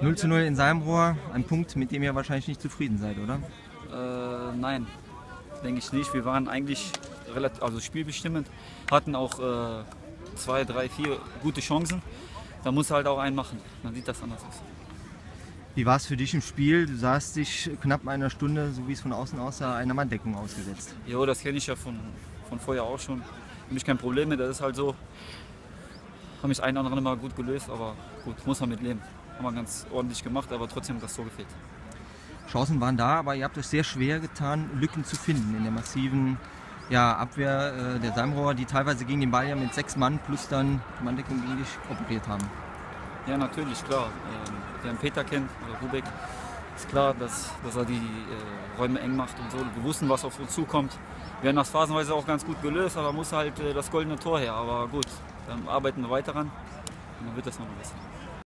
0 zu 0 in Salmrohr, ein Punkt, mit dem ihr wahrscheinlich nicht zufrieden seid, oder? Äh, nein, denke ich nicht. Wir waren eigentlich relativ, also spielbestimmend, hatten auch äh, zwei, drei, vier gute Chancen. Da muss halt auch einen machen. Dann sieht das anders aus. Wie war es für dich im Spiel? Du sahst dich knapp einer Stunde, so wie es von außen aussah, einer Manndeckung ausgesetzt. Jo, das kenne ich ja von, von vorher auch schon. Für mich kein Problem mit, das ist halt so. Haben mich ein oder andere mal gut gelöst, aber gut, muss man mit leben. Haben wir ganz ordentlich gemacht, aber trotzdem hat das so gefehlt. Chancen waren da, aber ihr habt euch sehr schwer getan, Lücken zu finden in der massiven ja, Abwehr äh, der Salmrohr, die teilweise gegen den Ball ja mit sechs Mann plus dann die Manndeckung gegen dich operiert haben. Ja, natürlich, klar. Ähm, wer den Peter kennt, oder Rubek, ist klar, dass, dass er die äh, Räume eng macht und so. Wir wussten, was auf uns zukommt. Wir haben das phasenweise auch ganz gut gelöst, aber muss halt äh, das goldene Tor her. Aber gut, dann arbeiten wir weiter ran und dann wird das noch besser.